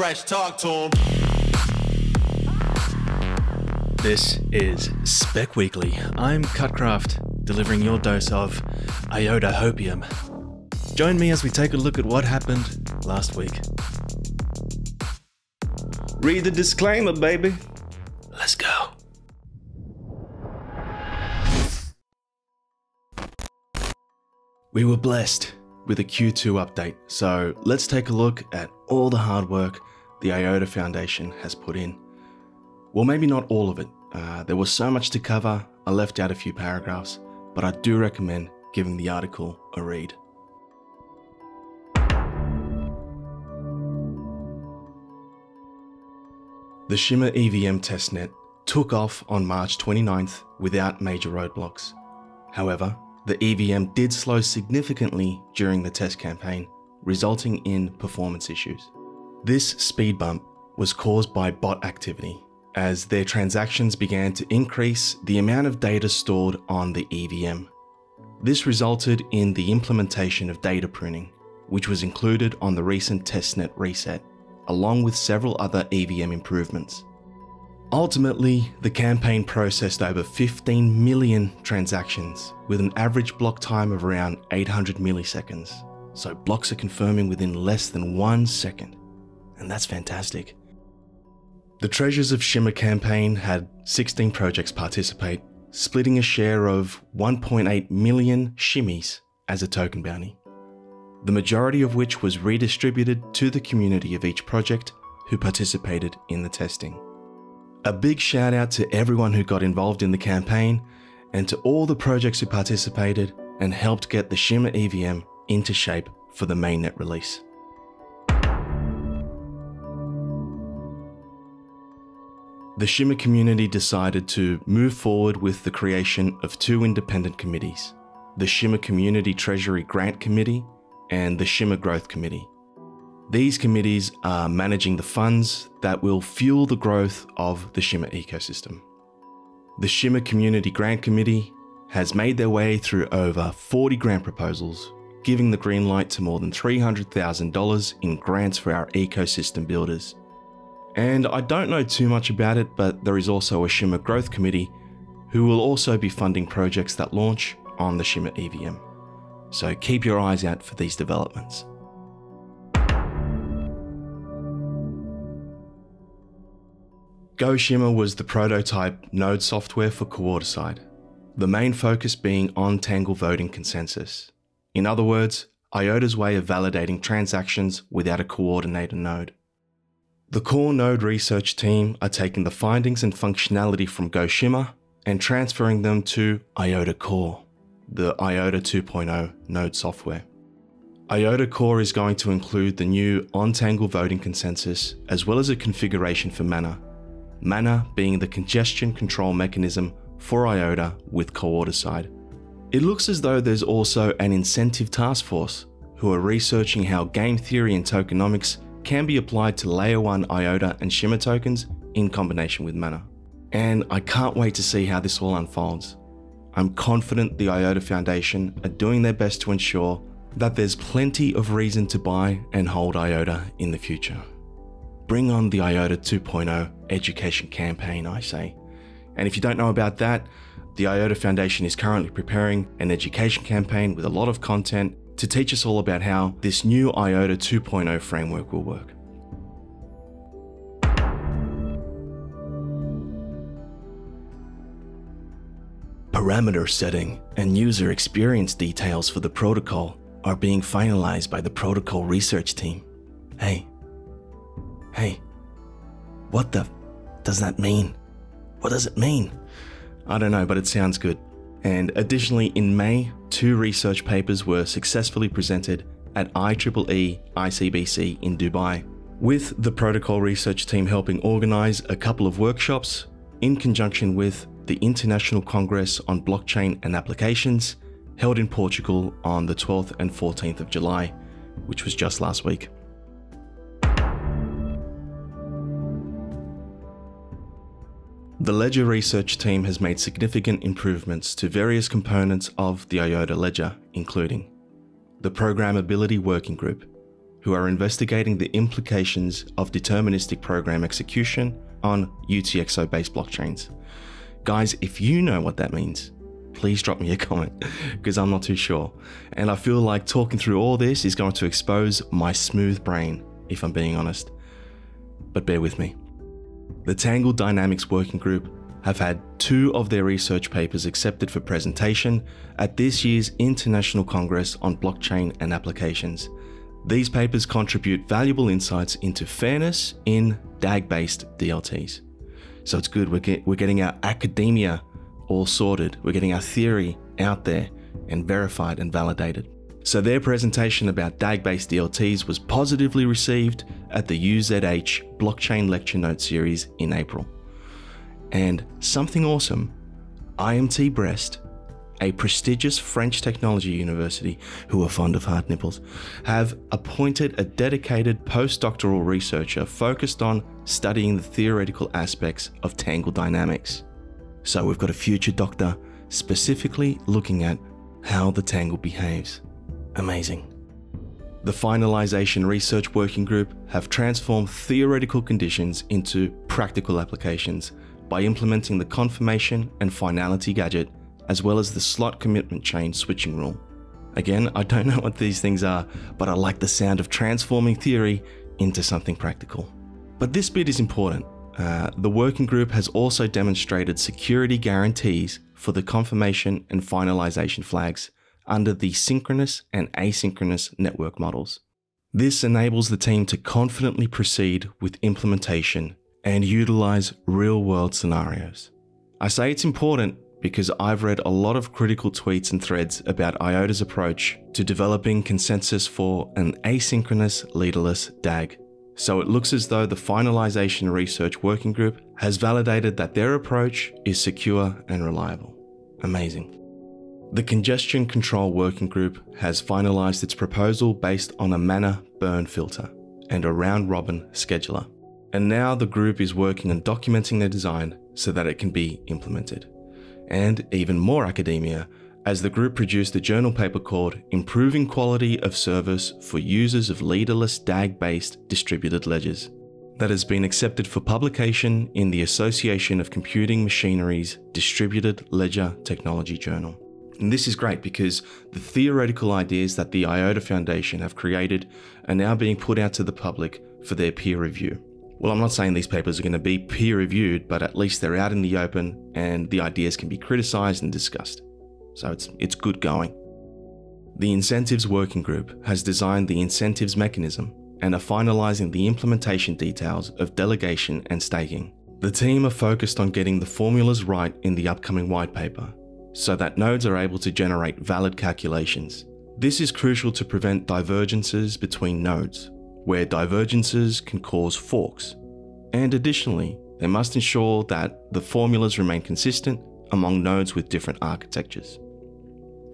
Fresh talk to him. This is Spec Weekly. I'm Kutkraft, delivering your dose of iota hopium. Join me as we take a look at what happened last week. Read the disclaimer, baby. Let's go. We were blessed with a Q2 update, so let's take a look at all the hard work the IOTA Foundation has put in. Well, maybe not all of it. Uh, there was so much to cover, I left out a few paragraphs, but I do recommend giving the article a read. The Shimmer EVM testnet took off on March 29th without major roadblocks. However, the EVM did slow significantly during the test campaign, resulting in performance issues. This speed bump was caused by bot activity, as their transactions began to increase the amount of data stored on the EVM. This resulted in the implementation of data pruning, which was included on the recent testnet reset, along with several other EVM improvements. Ultimately, the campaign processed over 15 million transactions with an average block time of around 800 milliseconds. So blocks are confirming within less than one second. And that's fantastic. The Treasures of Shimmer campaign had 16 projects participate, splitting a share of 1.8 million shimmies as a token bounty. The majority of which was redistributed to the community of each project who participated in the testing. A big shout out to everyone who got involved in the campaign and to all the projects who participated and helped get the Shimmer EVM into shape for the mainnet release. The Shimmer community decided to move forward with the creation of two independent committees the Shimmer Community Treasury Grant Committee and the Shimmer Growth Committee. These committees are managing the funds that will fuel the growth of the Shimmer ecosystem. The Shimmer Community Grant Committee has made their way through over 40 grant proposals, giving the green light to more than $300,000 in grants for our ecosystem builders. And I don't know too much about it, but there is also a Shimmer Growth Committee who will also be funding projects that launch on the Shimmer EVM. So keep your eyes out for these developments. Go GoShimmer was the prototype node software for Coordicide, the main focus being on Tangle voting consensus. In other words, IOTA's way of validating transactions without a coordinator node. The core node research team are taking the findings and functionality from GoShimmer and transferring them to IOTA Core, the IOTA 2.0 node software. IOTA Core is going to include the new on-tangle voting consensus as well as a configuration for Mana, Mana being the congestion control mechanism for IOTA with Coordicide. It looks as though there's also an incentive task force who are researching how game theory and tokenomics can be applied to layer 1 IOTA and Shimmer tokens in combination with Mana. And I can't wait to see how this all unfolds. I'm confident the IOTA Foundation are doing their best to ensure that there's plenty of reason to buy and hold IOTA in the future. Bring on the IOTA 2.0 education campaign, I say. And if you don't know about that, the IOTA Foundation is currently preparing an education campaign with a lot of content to teach us all about how this new IOTA 2.0 framework will work. Parameter setting and user experience details for the protocol are being finalized by the protocol research team. Hey, hey, what the does that mean? What does it mean? I don't know, but it sounds good. And additionally, in May, two research papers were successfully presented at IEEE ICBC in Dubai, with the protocol research team helping organize a couple of workshops in conjunction with the International Congress on Blockchain and Applications, held in Portugal on the 12th and 14th of July, which was just last week. The Ledger research team has made significant improvements to various components of the IOTA ledger, including the Programmability Working Group, who are investigating the implications of deterministic program execution on UTXO based blockchains. Guys, if you know what that means, please drop me a comment because I'm not too sure. And I feel like talking through all this is going to expose my smooth brain, if I'm being honest. But bear with me. The Tangle Dynamics Working Group have had two of their research papers accepted for presentation at this year's International Congress on Blockchain and Applications. These papers contribute valuable insights into fairness in DAG based DLTs. So it's good, we're, get, we're getting our academia all sorted, we're getting our theory out there and verified and validated. So their presentation about DAG based DLTs was positively received at the UZH Blockchain Lecture Note Series in April. And something awesome, IMT Brest, a prestigious French technology university who are fond of hard nipples, have appointed a dedicated postdoctoral researcher focused on studying the theoretical aspects of tangle dynamics. So we've got a future doctor specifically looking at how the tangle behaves. Amazing. The Finalization Research Working Group have transformed theoretical conditions into practical applications by implementing the confirmation and finality gadget, as well as the slot commitment chain switching rule. Again, I don't know what these things are, but I like the sound of transforming theory into something practical. But this bit is important. Uh, the working group has also demonstrated security guarantees for the confirmation and finalization flags under the synchronous and asynchronous network models. This enables the team to confidently proceed with implementation and utilize real world scenarios. I say it's important because I've read a lot of critical tweets and threads about IOTA's approach to developing consensus for an asynchronous leaderless DAG. So it looks as though the Finalization Research Working Group has validated that their approach is secure and reliable. Amazing. The Congestion Control Working Group has finalised its proposal based on a mana burn filter and a round robin scheduler. And now the group is working on documenting their design so that it can be implemented. And even more academia, as the group produced a journal paper called Improving Quality of Service for Users of Leaderless DAG based Distributed Ledgers, that has been accepted for publication in the Association of Computing Machinery's Distributed Ledger Technology Journal. And this is great because the theoretical ideas that the IOTA Foundation have created are now being put out to the public for their peer review. Well, I'm not saying these papers are going to be peer reviewed, but at least they're out in the open and the ideas can be criticised and discussed. So it's, it's good going. The Incentives Working Group has designed the incentives mechanism and are finalising the implementation details of delegation and staking. The team are focused on getting the formulas right in the upcoming white paper so that nodes are able to generate valid calculations. This is crucial to prevent divergences between nodes, where divergences can cause forks. And additionally, they must ensure that the formulas remain consistent among nodes with different architectures.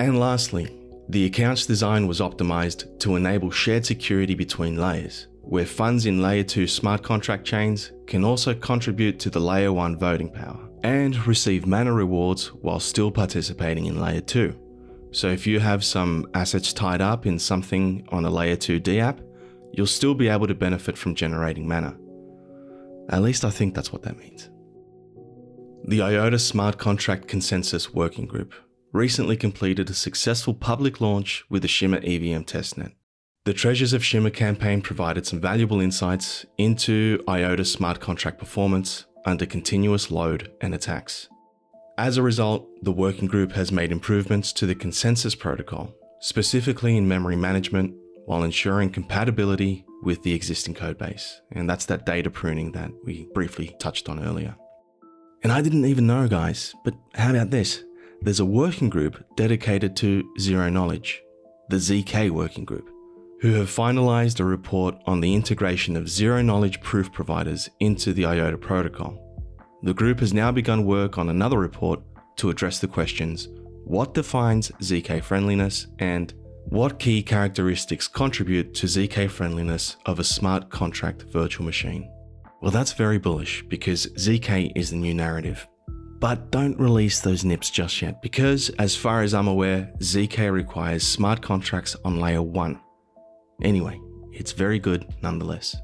And lastly, the accounts design was optimized to enable shared security between layers, where funds in layer 2 smart contract chains can also contribute to the layer 1 voting power and receive mana rewards while still participating in layer 2. So if you have some assets tied up in something on a layer 2 DApp, you'll still be able to benefit from generating mana. At least I think that's what that means. The IOTA Smart Contract Consensus Working Group recently completed a successful public launch with the Shimmer EVM testnet. The Treasures of Shimmer campaign provided some valuable insights into IOTA smart contract performance, under continuous load and attacks. As a result, the working group has made improvements to the consensus protocol, specifically in memory management, while ensuring compatibility with the existing codebase. And that's that data pruning that we briefly touched on earlier. And I didn't even know, guys, but how about this? There's a working group dedicated to zero knowledge, the ZK working group who have finalized a report on the integration of zero knowledge proof providers into the IOTA protocol. The group has now begun work on another report to address the questions what defines ZK friendliness and what key characteristics contribute to ZK friendliness of a smart contract virtual machine. Well, that's very bullish because ZK is the new narrative. But don't release those NIPs just yet because, as far as I'm aware, ZK requires smart contracts on layer 1 Anyway, it's very good nonetheless.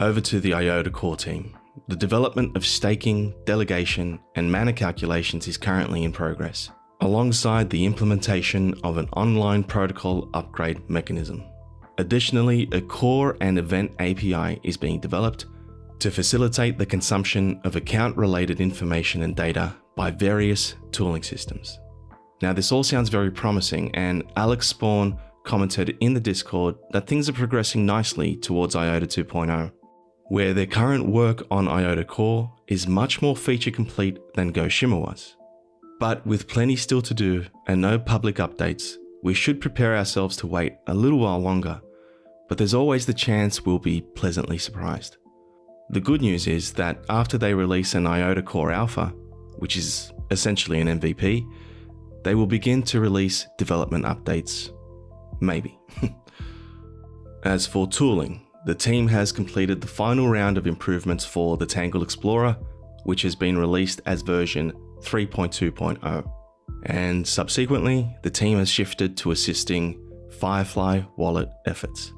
Over to the IOTA core team. The development of staking, delegation, and mana calculations is currently in progress, alongside the implementation of an online protocol upgrade mechanism. Additionally, a core and event API is being developed to facilitate the consumption of account related information and data by various tooling systems. Now, this all sounds very promising, and Alex Sporn commented in the Discord that things are progressing nicely towards IOTA 2.0 where their current work on IOTA Core is much more feature complete than Go Shimmer was. But with plenty still to do and no public updates, we should prepare ourselves to wait a little while longer, but there's always the chance we'll be pleasantly surprised. The good news is that after they release an IOTA Core Alpha, which is essentially an MVP, they will begin to release development updates. Maybe. As for tooling, the team has completed the final round of improvements for the Tangle Explorer, which has been released as version 3.2.0. And subsequently, the team has shifted to assisting Firefly wallet efforts.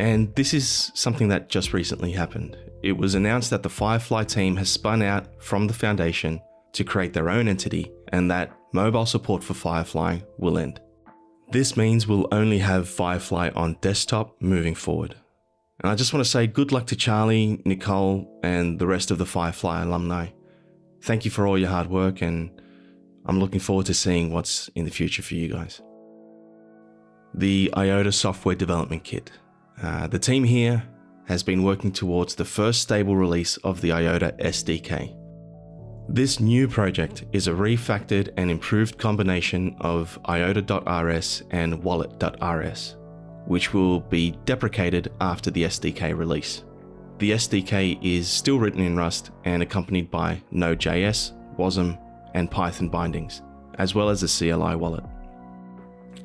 And this is something that just recently happened. It was announced that the Firefly team has spun out from the Foundation to create their own entity and that mobile support for Firefly will end. This means we'll only have Firefly on desktop moving forward. And I just want to say good luck to Charlie, Nicole, and the rest of the Firefly alumni. Thank you for all your hard work, and I'm looking forward to seeing what's in the future for you guys. The IOTA Software Development Kit. Uh, the team here has been working towards the first stable release of the IOTA SDK. This new project is a refactored and improved combination of IOTA.rs and Wallet.rs which will be deprecated after the SDK release. The SDK is still written in Rust and accompanied by Node.js, WASM, and Python bindings, as well as a CLI wallet.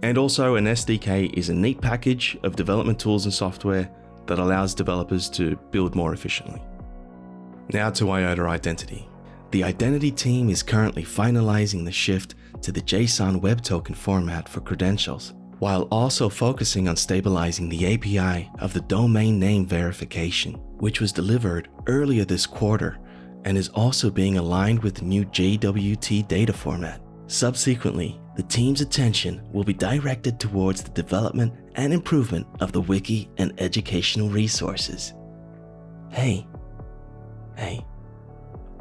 And also, an SDK is a neat package of development tools and software that allows developers to build more efficiently. Now to IOTA Identity. The Identity team is currently finalizing the shift to the JSON Web Token format for credentials while also focusing on stabilizing the API of the domain name verification, which was delivered earlier this quarter and is also being aligned with the new JWT data format. Subsequently, the team's attention will be directed towards the development and improvement of the wiki and educational resources. Hey, hey,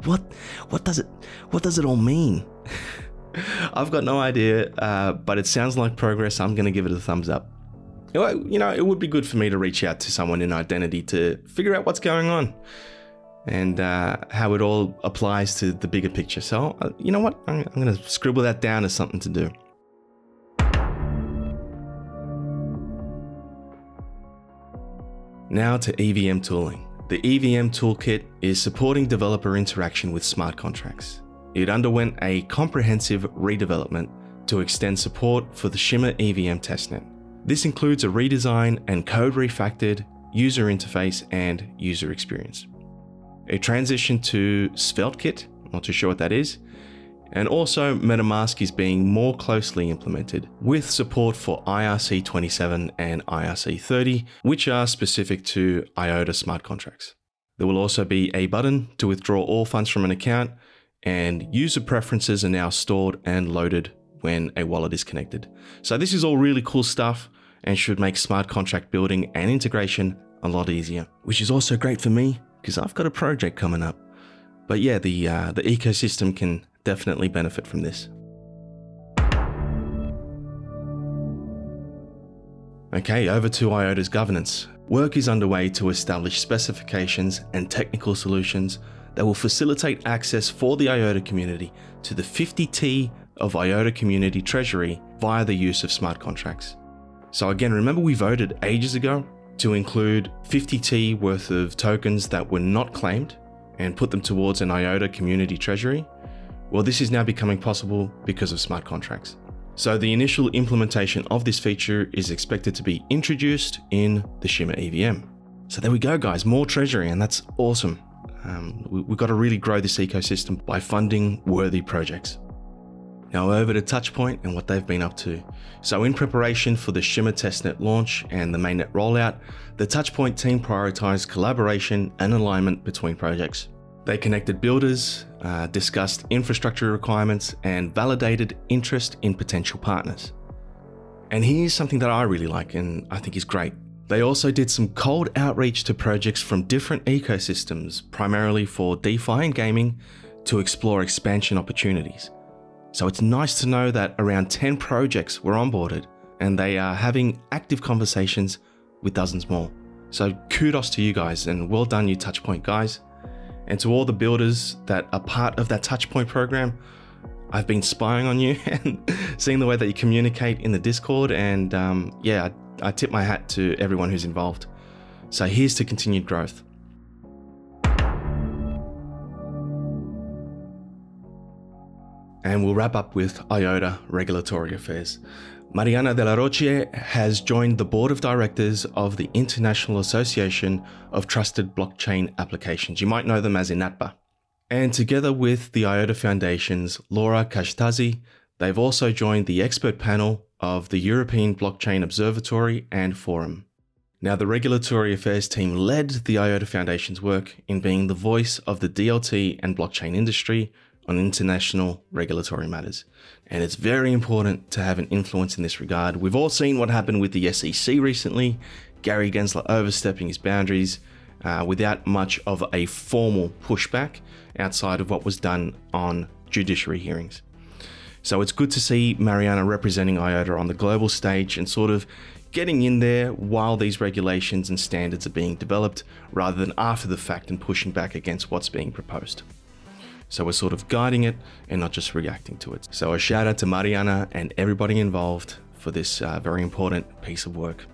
what, what does it, what does it all mean? I've got no idea, uh, but it sounds like progress. I'm going to give it a thumbs up. You know, it would be good for me to reach out to someone in identity to figure out what's going on and uh, how it all applies to the bigger picture. So, uh, you know what? I'm, I'm going to scribble that down as something to do. Now to EVM tooling. The EVM toolkit is supporting developer interaction with smart contracts. It underwent a comprehensive redevelopment to extend support for the Shimmer EVM testnet. This includes a redesign and code refactored user interface and user experience. A transition to SvelteKit, not too sure what that is, and also MetaMask is being more closely implemented with support for IRC27 and IRC30, which are specific to IOTA smart contracts. There will also be a button to withdraw all funds from an account and user preferences are now stored and loaded when a wallet is connected. So this is all really cool stuff and should make smart contract building and integration a lot easier, which is also great for me because I've got a project coming up. But yeah, the uh, the ecosystem can definitely benefit from this. Okay, over to IOTA's governance. Work is underway to establish specifications and technical solutions that will facilitate access for the IOTA community to the 50T of IOTA Community Treasury via the use of smart contracts. So again, remember we voted ages ago to include 50T worth of tokens that were not claimed and put them towards an IOTA Community Treasury? Well, this is now becoming possible because of smart contracts. So the initial implementation of this feature is expected to be introduced in the Shimmer EVM. So there we go guys, more treasury and that's awesome. Um, we, have got to really grow this ecosystem by funding worthy projects. Now over to Touchpoint and what they've been up to. So in preparation for the Shimmer testnet launch and the mainnet rollout, the Touchpoint team prioritized collaboration and alignment between projects. They connected builders, uh, discussed infrastructure requirements, and validated interest in potential partners. And here's something that I really like and I think is great. They also did some cold outreach to projects from different ecosystems, primarily for DeFi and gaming, to explore expansion opportunities. So it's nice to know that around 10 projects were onboarded and they are having active conversations with dozens more. So kudos to you guys and well done, you Touchpoint guys. And to all the builders that are part of that Touchpoint program, I've been spying on you and seeing the way that you communicate in the Discord. And um, yeah, I, I tip my hat to everyone who's involved. So here's to continued growth. And we'll wrap up with IOTA regulatory affairs. Mariana de la Roche has joined the board of directors of the International Association of Trusted Blockchain Applications. You might know them as INATBA. And together with the IOTA Foundation's Laura Kashtazi, they've also joined the expert panel of the European Blockchain Observatory and Forum. Now, the regulatory affairs team led the IOTA Foundation's work in being the voice of the DLT and blockchain industry on international regulatory matters. And it's very important to have an influence in this regard. We've all seen what happened with the SEC recently, Gary Gensler overstepping his boundaries uh, without much of a formal pushback outside of what was done on judiciary hearings. So it's good to see Mariana representing IOTA on the global stage and sort of getting in there while these regulations and standards are being developed rather than after the fact and pushing back against what's being proposed. So we're sort of guiding it and not just reacting to it. So a shout out to Mariana and everybody involved for this uh, very important piece of work.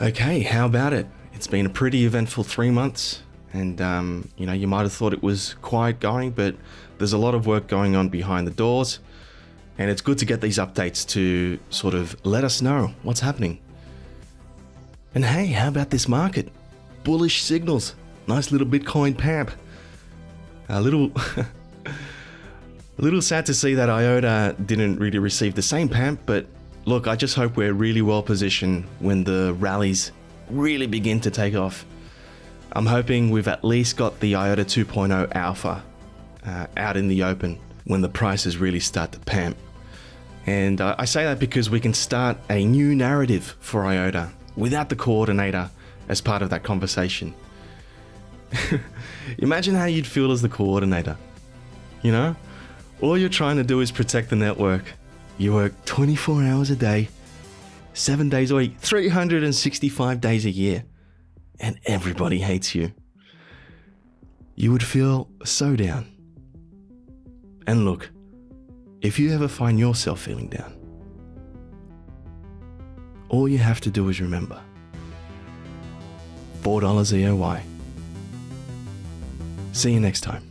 Okay, how about it? It's been a pretty eventful three months, and um, you know, you might have thought it was quiet going, but there's a lot of work going on behind the doors, and it's good to get these updates to sort of let us know what's happening. And hey, how about this market? Bullish signals. Nice little Bitcoin pamp. A little. a little sad to see that IOTA didn't really receive the same pamp, but look, I just hope we're really well positioned when the rallies really begin to take off. I'm hoping we've at least got the IOTA 2.0 alpha uh, out in the open when the prices really start to pamp. And uh, I say that because we can start a new narrative for IOTA without the coordinator as part of that conversation. Imagine how you'd feel as the coordinator. You know? All you're trying to do is protect the network. You work 24 hours a day, 7 days a week, 365 days a year, and everybody hates you. You would feel so down. And look, if you ever find yourself feeling down, all you have to do is remember $4 EOY. See you next time.